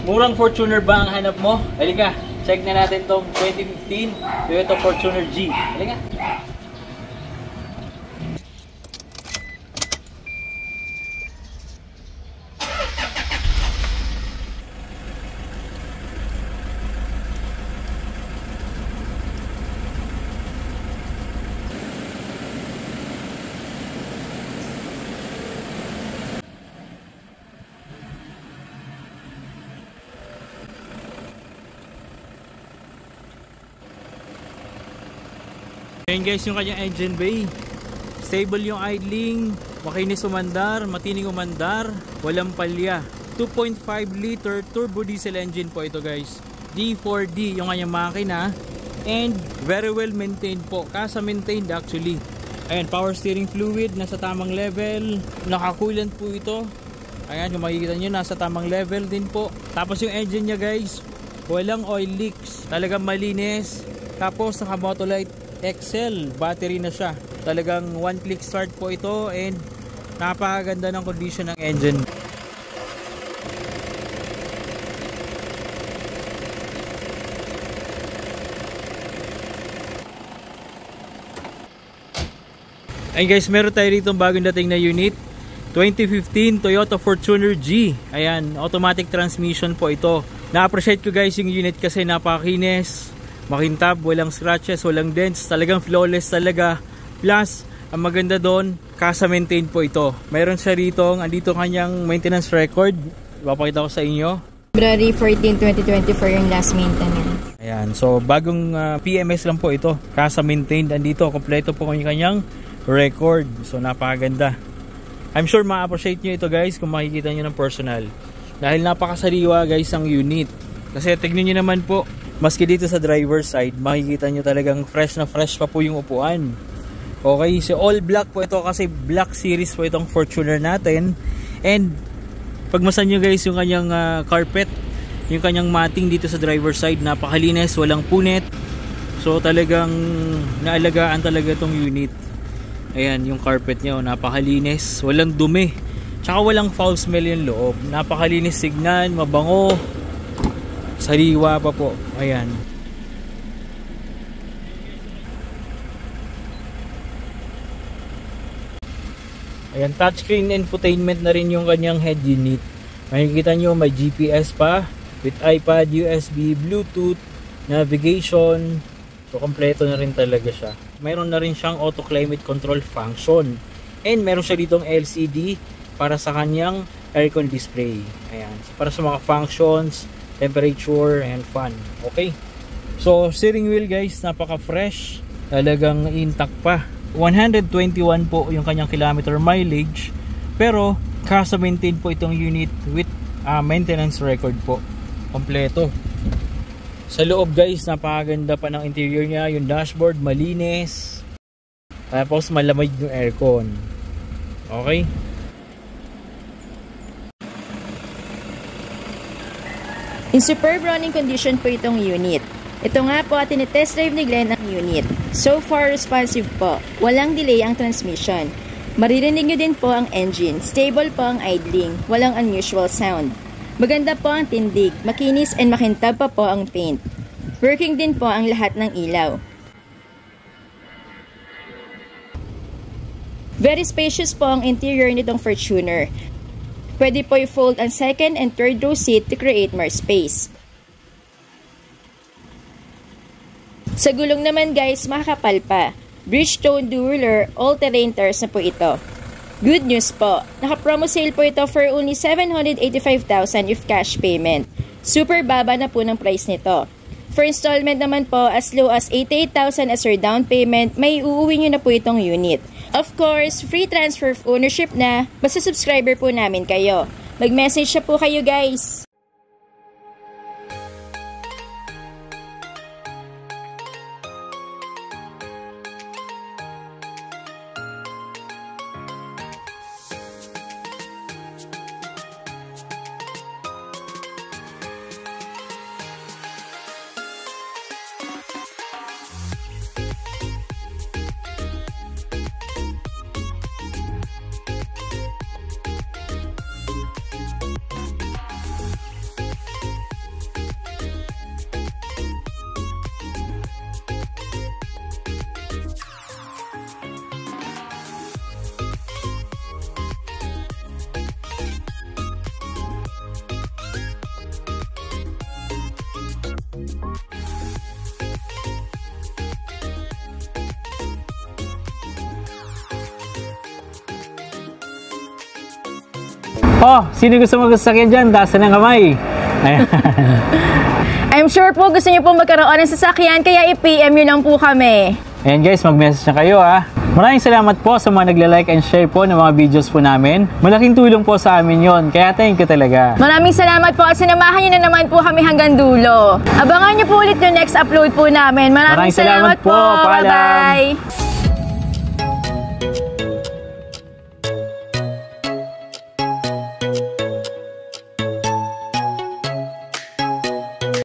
Murang Fortuner ba ang hanap mo? Halika, check na natin tong 2015 Toyota Fortuner G. Halika. Ayan guys yung kanyang engine bay. Stable yung idling, makinis umandar, matining umandar, walang palya. 2.5 liter turbo diesel engine po ito guys. D4D yung kanyang makina and very well maintained po. Kasa maintained actually. Ayan, power steering fluid nasa tamang level. Naka-coolant po ito. Ayan, kung makikita nyo, nasa tamang level din po. Tapos yung engine niya guys, walang oil leaks. Talagang malinis. Tapos naka Excel battery na siya. Talagang one click start po ito and napakaganda ng condition ng engine. Ayun guys, meron tayo rito bagong dating na unit. 2015 Toyota Fortuner G. Ayan, automatic transmission po ito. Na-appreciate ko guys yung unit kasi napakakinis, makintab, walang scratches, walang dents, talagang flawless talaga. Plus, ang maganda doon, kasa maintain po ito. Meron siya rito, andito kanyang maintenance record. Ipapakita ko sa inyo. February 14, 2024 yung last maintenance. Ayan, so bagong uh, PMS lang po ito. Kasa maintained andito, kompleto po kanyang record. So napakaganda. I'm sure ma-appreciate nyo ito guys kung makikita nyo ng personal. Dahil napakasariwa guys ang unit. Kasi tignan nyo naman po, maski dito sa driver side, makikita nyo talagang fresh na fresh pa po yung upuan. Okay, so all black po ito kasi black series po itong Fortuner natin. And pagmasan nyo guys yung kanyang uh, carpet, yung kanyang matting dito sa driver side, napakalinis, walang punit. So talagang naalagaan talaga itong unit. Ayan, yung carpet niya, oh, napakalinis, walang dumi. Tsaka walang foul smell yung loob. Napakalinis signan, mabango. Sariwa pa po. Ayan. Ayan, touchscreen infotainment na rin yung kanyang head unit. Makikita nyo may GPS pa with iPad, USB, Bluetooth, navigation. So, kompleto na rin talaga siya. Meron na rin siyang auto climate control function. And meron siya ditong LCD para sa kanyang aircon display. Ayan. So, para sa mga functions, temperature, and fan. Okay? So, steering wheel guys, napaka-fresh. Talagang intact pa. 121 po yung kanyang kilometer mileage. Pero, kasa maintain po itong unit with uh, maintenance record po. Kompleto. Sa loob guys, napakaganda pa ng interior niya. Yung dashboard, malinis. Tapos malamig yung aircon. Okay? In superb running condition po itong unit. Ito nga po at tinitest drive ni Glenn ang unit. So far responsive po. Walang delay ang transmission. Maririnig nyo din po ang engine. Stable po ang idling. Walang unusual sound. Maganda po ang tindig. Makinis and makintab pa po ang paint. Working din po ang lahat ng ilaw. Very spacious po ang interior nitong Fortuner. Pwede po i-fold ang second and third row seat to create more space. Sa gulong naman guys, makakapal pa. Bridgestone Dueler all-terrain tires na po ito. Good news po, naka-promo sale po ito for only 785,000 if cash payment. Super baba na po ng price nito. For installment naman po, as low as 88,000 as your down payment, may uuwi nyo na po itong unit. Of course, free transfer of ownership na, basta subscriber po namin kayo. Mag-message siya po kayo guys! Oh, sino gusto magkasakyan dyan? Taasan ng kamay. Ayan. I'm sure po gusto niyo po magkaroon ng sasakyan kaya i-PM niyo lang po kami. Ayan guys, mag-message na kayo ha. Maraming salamat po sa mga nagla-like and share po ng mga videos po namin. Malaking tulong po sa amin yon, kaya thank you talaga. Maraming salamat po at sinamahan niyo na naman po kami hanggang dulo. Abangan niyo po ulit yung next upload po namin. Maraming, Maraming salamat po. Paalam. Bye-bye.